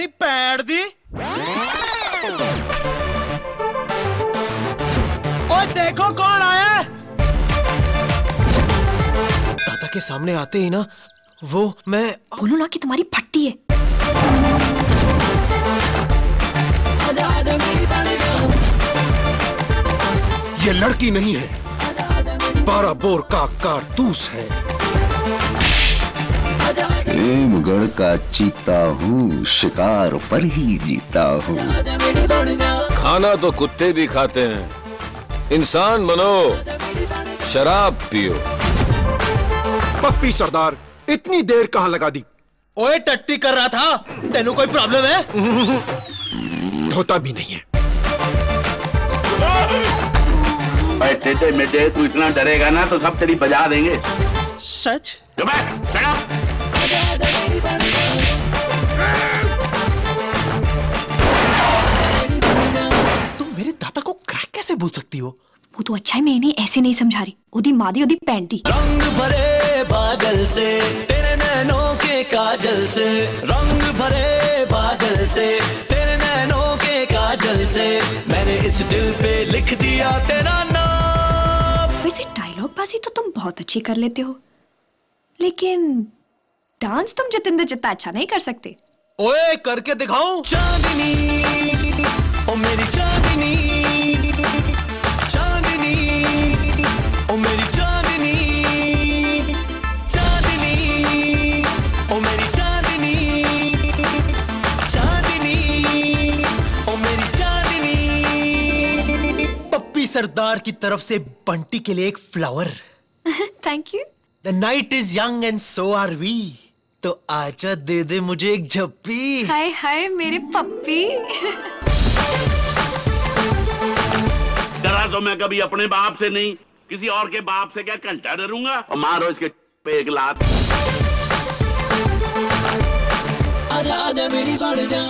तेरी पैड़ दी। ओए देखो कौन आया दादा के सामने आते ही ना वो मैं बोलो ना कि तुम्हारी फट्टी है। ये लड़की नहीं है। बारह बोर का कारतूस है। प्रेमगढ़ का चीता हूँ शिकार पर ही जीता हूँ। खाना तो कुत्ते भी खाते हैं। इंसान बनो शराब पियो। पप्पी सरदार इतनी देर कहाँ लगा दी? ओए टट्टी कर रहा था। तेनू कोई प्रॉब्लम है? होता भी नहीं है। भाई टेढ़े मेढ़े तू इतना डरेगा ना तो सब तेरी बजा देंगे। सच? कैसे बोल सकती हो? वो तो अच्छा है मैं इन्हें ऐसे नहीं समझा रही। ओदी माँ दी ओदी पैंट। दी रंग भरे बादल से तेरे नैनों के काजल से। रंग भरे बादल से तेरे नैनों के काजल से। मैंने इस दिल पे लिख दिया तेरा नाम। वैसे डायलॉग बाजी तो तुम बहुत अच्छी कर लेते हो। लेकिन डांस तुम जतिंदर जितना अच्छा नहीं कर सकते। ओए करके दिखाऊँ? चांदनी सरदार की तरफ़ से बंटी के लिए एक flower thank you the night is young and so are we तो आजा दे दे मुझे एक झप्पी। हाय हाय मेरे पप्पी। डरा तो मैं कभी अपने बाप से नहीं किसी और के बाप से क्या घंटा डरूँगा? और मारो इसके पे एक लात। आजा आजा मेरी बढ़ जा।